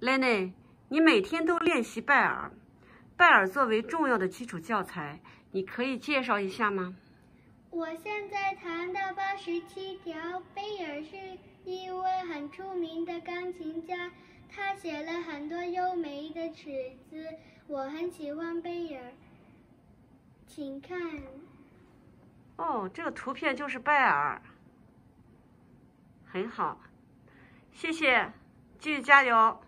Lenny，你每天都练习拜耳，拜耳作为重要的基础教材，你可以介绍一下吗？我现在弹到八十七条。贝尔是一位很出名的钢琴家，他写了很多优美的曲子，我很喜欢贝尔。请看。哦，这个图片就是拜尔。很好，谢谢，继续加油。